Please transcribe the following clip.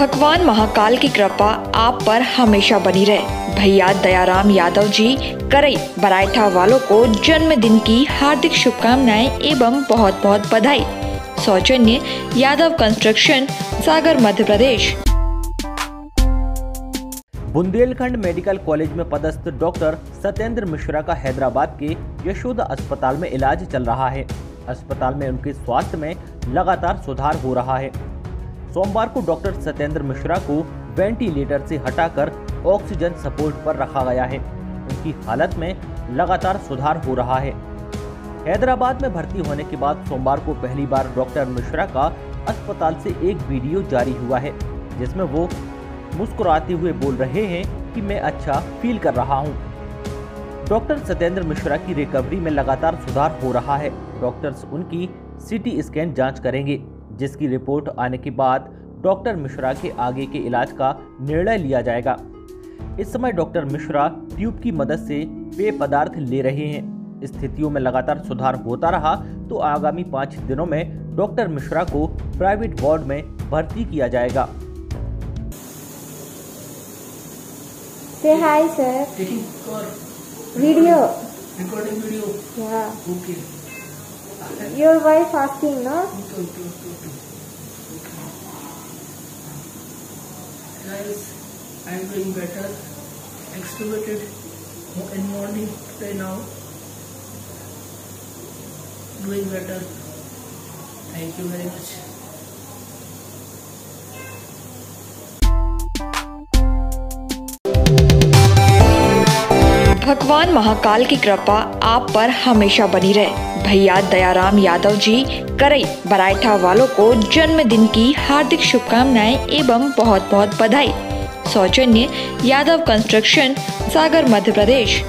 भगवान महाकाल की कृपा आप पर हमेशा बनी रहे। भैया दयाराम यादव जी करई बराइठा वालों को जन्मदिन की हार्दिक शुभकामनाएँ एवं बहुत बहुत बधाई। सौजन्य, Yadav construction Sagar, Madhya Pradesh. Bundelkhand medical college में पदस्थ डॉक्टर सत्येंद्र मिश्रा का हैदराबाद के यशोदा अस्पताल में इलाज चल रहा है। अस्पताल में उनके स्वास्थ्य में लगातार सुधार हो रहा है। सोमवार को डॉक्टर सत्येंद्र मिश्रा को वेंटिलेटर से हटाकर ऑक्सीजन सपोर्ट पर रखा गया है। उनकी हालत में लगातार सुधार हो रहा है। हैदराबाद में भर्ती होने के बाद सोमवार को पहली बार डॉक्टर मिश्रा का अस्पताल से एक वीडियो जारी हुआ है, जिसमें वो मुस्कुराते हुए बोल रहे हैं कि मैं अच्छा फील कर रहा हूँ। डॉक्टर सत्येंद्र मिश्रा की रिकवरी में लगातार सुधार हो रहा है। डॉक्टर्स उनकी सीटी स्कैन जाँच करेंगे। जिसकी रिपोर्ट आने के बाद डॉक्टर मिश्रा के आगे के इलाज का निर्णय लिया जाएगा इस समय डॉक्टर मिश्रा ट्यूब की मदद से पेय पदार्थ ले रहे हैं स्थितियों में लगातार सुधार होता रहा तो आगामी पाँच दिनों में डॉक्टर मिश्रा को प्राइवेट वार्ड में भर्ती किया जाएगा Say hi, sir. Taking for Video. recording video. Yeah. Okay. Your wife asking, no? Guys, I am doing better. Extroverted in morning today now. Doing better. Thank you very much. भगवान महाकाल की कृपा आप पर हमेशा बनी रहे। भैया दयाराम यादव जी करई बराइठा वालों को जन्मदिन की हार्दिक शुभकामनाएँ एवं बहुत बहुत बधाई। सौजन्य यादव कंस्ट्रक्शन, सागर, मध्य प्रदेश।